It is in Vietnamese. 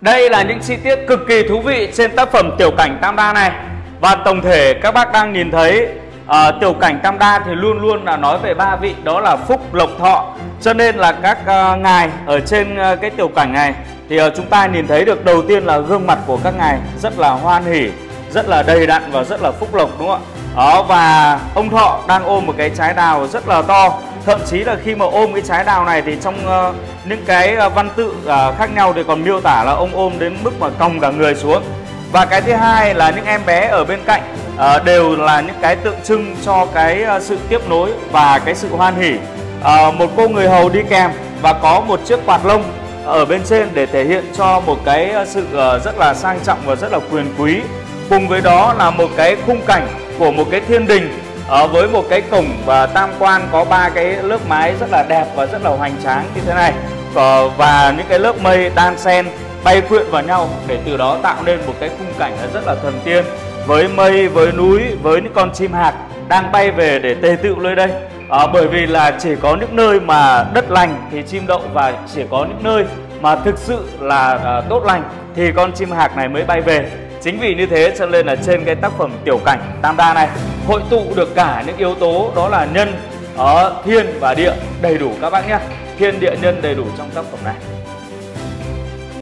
Đây là những chi tiết cực kỳ thú vị trên tác phẩm tiểu cảnh Tam Đa này. Và tổng thể các bác đang nhìn thấy uh, tiểu cảnh Tam Đa thì luôn luôn là nói về ba vị đó là Phúc, Lộc, Thọ. Cho nên là các uh, ngài ở trên uh, cái tiểu cảnh này thì uh, chúng ta nhìn thấy được đầu tiên là gương mặt của các ngài rất là hoan hỉ rất là đầy đặn và rất là phúc lộc đúng không ạ? Đó và ông thọ đang ôm một cái trái đào rất là to. Thậm chí là khi mà ôm cái trái đào này thì trong uh, những cái uh, văn tự uh, khác nhau thì còn miêu tả là ông ôm đến mức mà cong cả người xuống. Và cái thứ hai là những em bé ở bên cạnh uh, đều là những cái tượng trưng cho cái uh, sự tiếp nối và cái sự hoan hỉ. Uh, một cô người hầu đi kèm và có một chiếc quạt lông ở bên trên để thể hiện cho một cái sự rất là sang trọng và rất là quyền quý cùng với đó là một cái khung cảnh của một cái thiên đình ở với một cái cổng và tam quan có ba cái lớp mái rất là đẹp và rất là hoành tráng như thế này. Ờ, và những cái lớp mây đan xen bay quyện vào nhau để từ đó tạo nên một cái khung cảnh rất là thần tiên. Với mây với núi với những con chim hạc đang bay về để tề tựu nơi đây. À, bởi vì là chỉ có những nơi mà đất lành thì chim đậu và chỉ có những nơi mà thực sự là à, tốt lành thì con chim hạc này mới bay về. Chính vì như thế cho nên là trên cái tác phẩm tiểu cảnh Tam Đa này hội tụ được cả những yếu tố đó là nhân, ở thiên và địa đầy đủ các bác nhé. Thiên địa nhân đầy đủ trong tác phẩm này.